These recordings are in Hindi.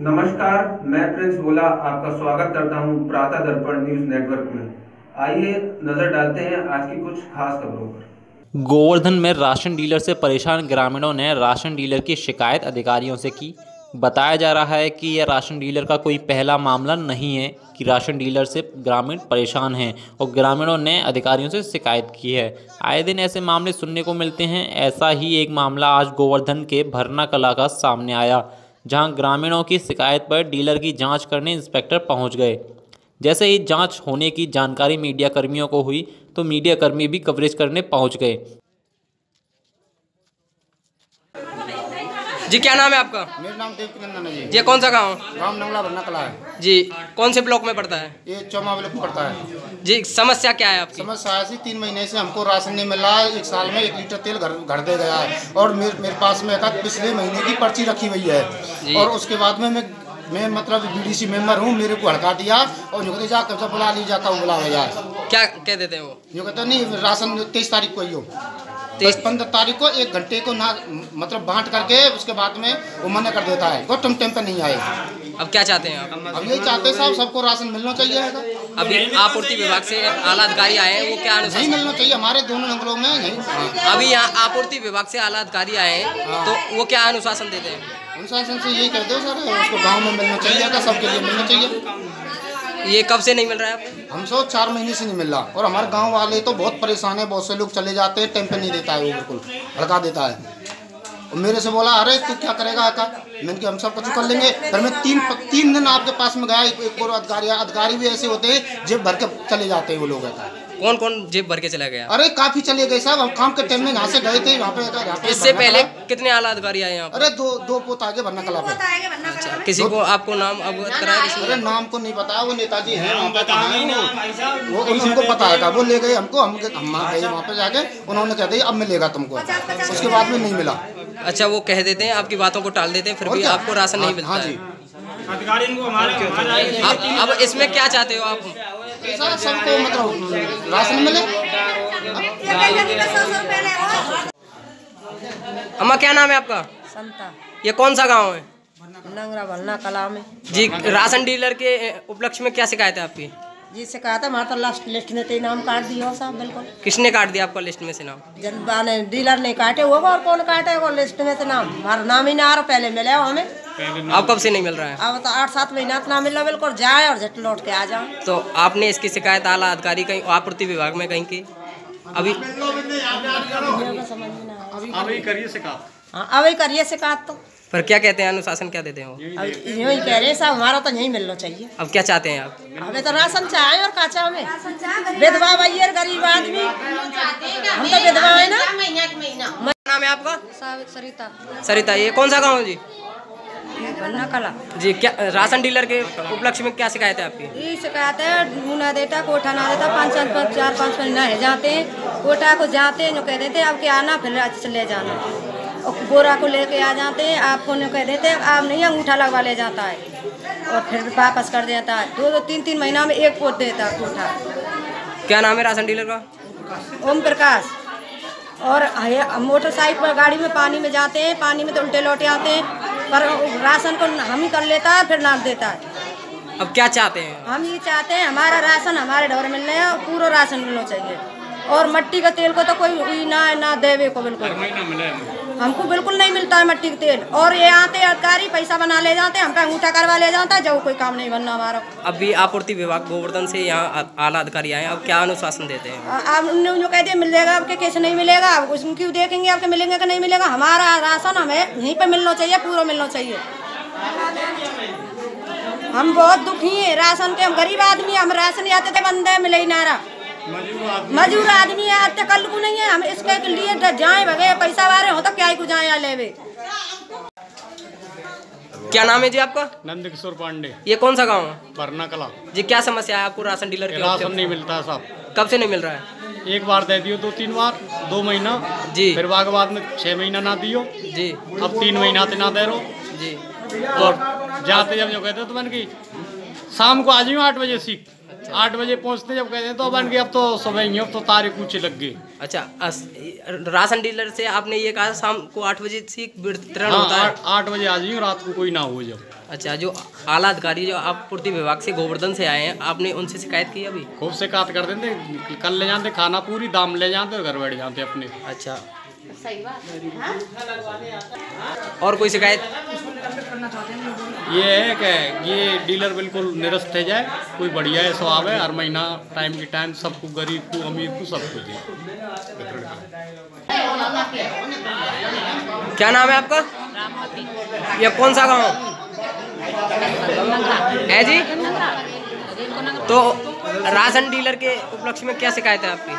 नमस्कार, मैं प्रिंस बोला आपका स्वागत करता हूँ प्रातः दर्पण न्यूज़ नेटवर्क में। आइए नज़र डालते हैं आज की कुछ खास खबरों पर। गोवर्धन में राशन डीलर से परेशान ग्रामीणों ने राशन डीलर की शिकायत अधिकारियों से की। बताया जा रहा है कि यह राशन डीलर का कोई पहला मामला नहीं है कि राशन डीलर से ग्रामीण परेशान हैं और ग्रामीणों ने अधिकारियों से शिकायत की है। आए दिन ऐसे मामले सुनने को मिलते हैं, ऐसा ही एक मामला आज गोवर्धन के भरना कला का सामने आया। जहाँ ग्रामीणों की शिकायत पर डीलर की जाँच करने इंस्पेक्टर पहुँच गए। जैसे ही जाँच होने की जानकारी मीडियाकर्मियों को हुई तो मीडियाकर्मी भी कवरेज करने पहुँच गए। जी क्या नाम है आपका? मेरा नाम देवकी नंदन है जी। ये कौन सा गाँव? राम नंगला भरना कला है। जी कौन से ब्लॉक में पड़ता है? ये चौमा ब्लॉक में पड़ता है। जी समस्या क्या है आपकी? समस्या ऐसी तीन महीने से हमको राशन नहीं मिल रहा है। एक साल में एक लीटर तेल घर घर दे गया है। और मेरे मेरे पास में एक पिछले महीने की पर्ची रखी हुई है। और उसके बाद में मैं मैं मतलब बीडीसी मेंबर हूँ मेरे को हड़का दिया और जो कहते जा कब्जा बुला लीजिए कब बुला जाए क्या कह देते हैं वो? जो कहते नहीं राशन तेईस तारीख को ही हो। तेईस पंद्रह तारीख को एक घंटे को ना मतलब बांट करके उसके बाद में वो मना कर देता है। वो टम टाइम पे नहीं आए। अब क्या चाहते हैं आप? अब यही चाहते हैं साहब सबको राशन मिलना चाहिए है अभी आपूर्ति विभाग से आला अधिकारी आए हैं वो क्या नहीं मिलना चाहिए हमारे दोनों जंगलों में नहीं अभी यहाँ आपूर्ति विभाग से आला अधिकारी आए हैं तो वो क्या अनुशासन देते हैं? अनुशासन से यही कहते हो सर उसको गाँव में मिलना चाहिए सबके लिए मिलना चाहिए। ये कब से नहीं मिल रहा है हम सौ चार महीने से नहीं मिल रहा। और हमारे गाँव वाले तो बहुत परेशान है, बहुत से लोग चले जाते हैं टेम्पे नहीं देता है वो बिल्कुल हड़का देता है। और मेरे से बोला अरे तू क्या करेगा का मैंने कहा हम सब कुछ कर लेंगे। फिर मैं तीन तीन दिन आपके पास में गया एक एक और अधिकारी अधिकारी भी ऐसे होते हैं जेब भर के चले जाते हैं वो लोग ऐसा कौन कौन जेब भर के चला गया? अरे काफ़ी चले गए साहब हम काम के टाइम में यहाँ से गए थे यहाँ पे इससे पहले कितने आला अधिकारी आए यहाँ अरे दो दो पोत आगे भरना कला पे। अच्छा किसी को आपको नाम अवगत कराया अरे नाम को नहीं पता वो नेताजी हैं वो। उनको पता है वो ले गए हमको हम हम गए वहाँ पे जाके उन्होंने कह दिया अब मिलेगा तुमको। उसके बाद में नहीं मिला। अच्छा वो कह देते हैं आपकी बातों को टाल देते हैं फिर भी आपको राशन नहीं हाँ- मिलता हाँ है। अब अब इसमें क्या चाहते हो आप? सबको मतलब राशन मिले? अम्मा क्या नाम है आपका? संता। ये कौन सा गाँव है? नंगरा भलना कला में जी राशन डीलर के उपलक्ष्य में क्या शिकायत है आपकी? जी से कहा था हमारा तो लास्ट लिस्ट में तो नाम काट दिया साहब बिल्कुल। किसने काट दिया आपका लिस्ट में से नाम? जनता ने डीलर ने काटे होगा और कौन काटे वो लिस्ट में से नाम? हमारा नाम ही ना आ रहा पहले मिले हो हमें। आप कब से नहीं मिल रहा है? अब तो आठ सात महीना तो ना मिल रहा बिल्कुल जाए और झट लौट के आ जाए तो आपने इसकी शिकायत आला अधिकारी कहीं आपूर्ति विभाग में कहीं की? अभी समझ में ना आया। हाँ अभी करिए शिकायत तो। पर क्या कहते हैं अनुशासन क्या देते हैं वो? अब ही कह रहे हैं साहब हमारा तो यही मिलना चाहिए। अब क्या चाहते हैं आप? हमें तो राशन चाहे और काचा हमें विधवा भैया गरीब आदमी। हम तो विधवा है ना। नाम है आपका? सरिता। सरिता ये कौन सा गाँव है जी? कला। जी क्या राशन डीलर के उपलक्ष्य में क्या शिकायत है आपकी? ये शिकायत है ना देता कोठा ना देता पाँच चार पाँच चार पाँच महीना है जाते हैं। कोठा को जाते हैं जो कह देते हैं अब क्या आना फिर चले जाना। और गोरा को लेके आ जाते हैं आपको ने कह देते हैं आप नहीं अंगूठा लगवा ले जाता है। और फिर वापस कर देता है। दो दो तीन तीन महीना में एक पोत देता है कोठा क्या नाम है राशन डीलर का? ओम प्रकाश। और मोटरसाइकिल पर गाड़ी में पानी में जाते हैं पानी में तो उल्टे लौटे आते हैं पर राशन को हम ही कर लेता है फिर नाप देता है। अब क्या चाहते हैं? हम ये चाहते हैं हमारा राशन हमारे ढोर मिलने है और पूरा राशन मिलना चाहिए। और मट्टी का तेल को तो कोई कोई ना ना देवे को बिल्कुल। हमको बिल्कुल नहीं मिलता है मट्टी का तेल। और ये आते अधिकारी पैसा बना ले जाते हैं हमका अंगूठा करवा ले जाता है जब कोई काम नहीं बनना हमारा। अभी आपूर्ति विभाग गोवर्धन से यहाँ आला अधिकारी आए अब क्या अनुशासन देते हैं? आप जो कहते हैं मिल जाएगा आपके कैसे नहीं मिलेगा आप उसमें क्यों देखेंगे आपके मिलेंगे कि नहीं मिलेगा। हमारा राशन हमें यहीं पर मिलना चाहिए पूरा मिलना चाहिए। हम बहुत दुखी हैं राशन के हम गरीब आदमी हम राशन आते थे बंदे मिले ही नारा मजदूर आदमी। है आते कल को नहीं है। हम इसके लिए तो जाए भगे पैसा वारे हो तो क्या ही को जाए लेवे। क्या नाम है जी आपका? नंद किशोर पांडे। ये कौन सा गाँव है? भरना कला। जी क्या समस्या है आपको राशन डीलर के राशन नहीं मिलता है साहब कब से नहीं मिल रहा है? एक बार दे दियो दो तीन बार दो महीना। जी। फिर बाद बाद में छह महीना ना दियो। जी। अब तीन महीना से ना दे रहो। जी। और जाते जब जो कहते तो मैंने की शाम को आ जाइयो आठ बजे सीख। आठ बजे पहुँचते जब कहते हैं तो बन गए अब तो सुबह ही अब तो तारीख ऊँचे लग गए अच्छा अस, राशन डीलर से आपने ये कहा शाम को आठ बजे से वितरण हाँ होता है? आठ आठ बजे आ जाइए रात को कोई ना हो जब अच्छा जो आला अधिकारी जो आप पूर्ति विभाग से गोवर्धन से आए हैं आपने उनसे शिकायत की अभी? खूब से काट कर देते कल ले जाते खाना पूरी दाम ले जाते घर बैठ जाते अपने। अच्छा। सही बात और कोई शिकायत? ये है कि ये डीलर बिल्कुल निरस्त है जाए कोई बढ़िया है स्वभाव है हर महीना टाइम के टाइम सबको गरीब को अमीर को सबको दे क्या नाम है आपका? ये कौन सा गाँव? है जी? तो राशन डीलर के उपलक्ष्य में क्या शिकायत है आपकी?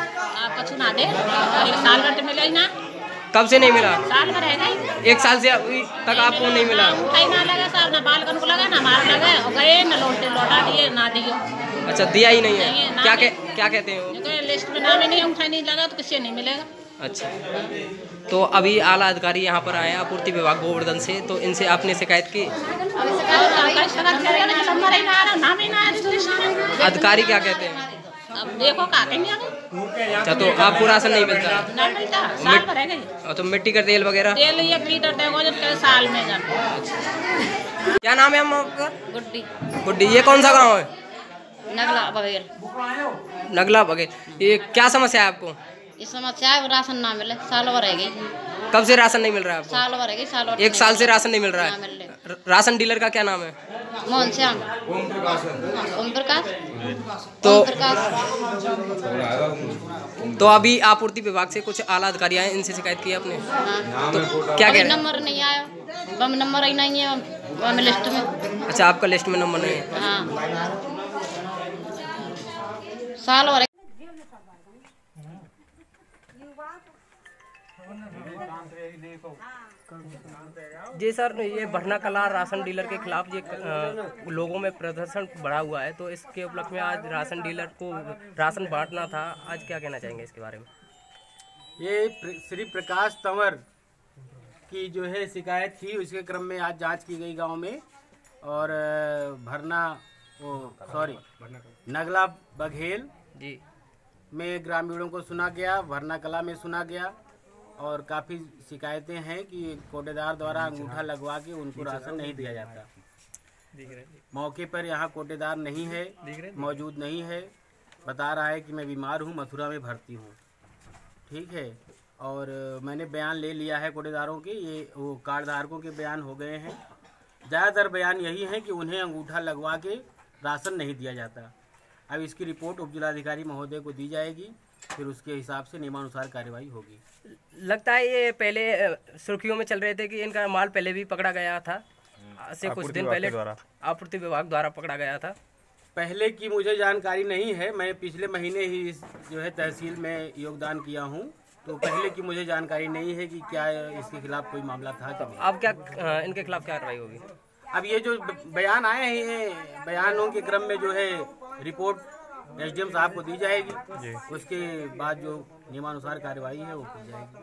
ही कब से नहीं मिला? साल भर है नहीं एक साल से अभी तक आपको नहीं मिला। उठाई ना लगा साहब ना को लगा ना हमारा लगा गए ना लौटे लौटा दिए ना दियो अच्छा दिया ही नहीं है, है क्या कह, क्या कहते हैं लिस्ट में नाम ही नहीं उठाई नहीं लगा तो किससे नहीं मिलेगा? अच्छा। तो अभी आला अधिकारी यहाँ पर आए आपूर्ति विभाग गोवर्धन से। तो इनसे आपने शिकायत की? ही ही में। अधिकारी क्या कहते हैं? अब देखो अच्छा तो आपको राशन नहीं मिलता? ना मिलता साल भर है तो मिट्टी का तेल वगैरह? तेल एक लीटर जब साल में जान क्या नाम है हम आपका? गुड्डी। गुड्डी ये कौन सा गाँव है? नगला बगैर। नगला बघेल ये क्या समस्या है आपको? इस समस्या है राशन ना मिले साल भर है गई कब से राशन नहीं मिल रहा है आपको? साल भर है गई साल एक साल से राशन नहीं मिल रहा है। राशन डीलर का क्या नाम है? मोहन श्याम ओम प्रकाश तो ओम प्रकाश तो अभी आपूर्ति विभाग से कुछ आला अधिकारी आए इनसे शिकायत की आपने? हाँ। तो क्या कह रहे हैं? नंबर नहीं आया। बम नंबर ही नहीं है बम लिस्ट में। अच्छा आपका लिस्ट में नंबर नहीं है? हाँ। साल जी सर ये बढ़ना कला राशन डीलर के खिलाफ ये लोगों में प्रदर्शन बढ़ा हुआ है तो इसके उपलक्ष्य में आज राशन डीलर को राशन बांटना था। आज क्या कहना चाहेंगे इसके बारे में? ये श्री प्रकाश तंवर की जो है शिकायत थी उसके क्रम में आज जाँच की गई गाँव में और भरना सॉरी नगला बघेल जी। में ग्रामीणों को सुना गया भरना कला में सुना गया और काफ़ी शिकायतें हैं कि कोटेदार द्वारा अंगूठा लगवा के उनको राशन नहीं दिया जाता। मौके पर यहाँ कोटेदार नहीं है मौजूद नहीं है। बता रहा है कि मैं बीमार हूँ मथुरा में भर्ती हूँ। ठीक है? और मैंने बयान ले लिया है कोटेदारों के ये वो कार्ड धारकों के बयान हो गए हैं। ज़्यादातर बयान यही है कि उन्हें अंगूठा लगवा के राशन नहीं दिया जाता। अब इसकी रिपोर्ट उप जिलाधिकारी महोदय को दी जाएगी। फिर उसके हिसाब से नियमानुसार कार्यवाही होगी। लगता है ये पहले सुर्खियों में चल रहे थे कि इनका माल पहले भी पकड़ा गया था। से कुछ दिन पहले आपूर्ति विभाग द्वारा पकड़ा गया था। पहले की मुझे जानकारी नहीं है मैं पिछले महीने ही इस जो है तहसील में योगदान किया हूँ तो पहले की मुझे जानकारी नहीं है कि क्या इसके खिलाफ कोई मामला था नहीं। अब क्या इनके खिलाफ क्या कार्रवाई होगी? अब ये जो बयान आए हैं बयानों के क्रम में जो है रिपोर्ट एसडीएम साहब को दी जाएगी। उसके बाद जो नियमानुसार कार्यवाही है वो की जाएगी।